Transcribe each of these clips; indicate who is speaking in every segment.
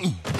Speaker 1: Mm-hmm.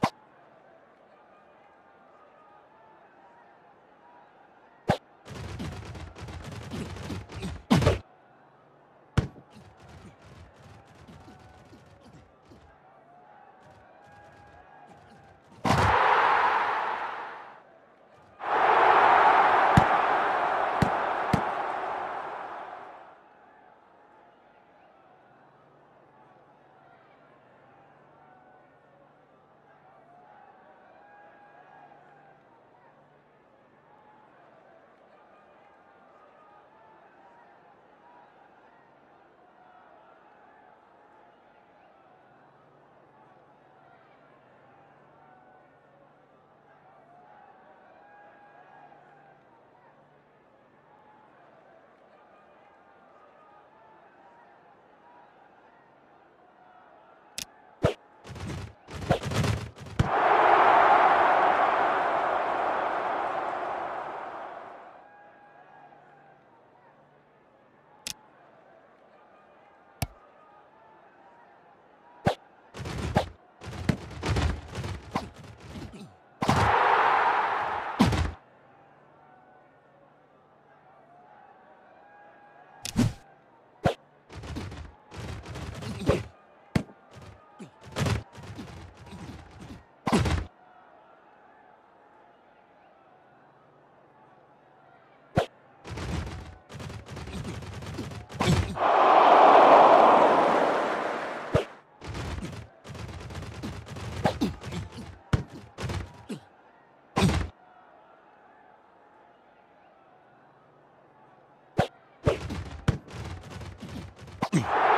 Speaker 1: Dalton.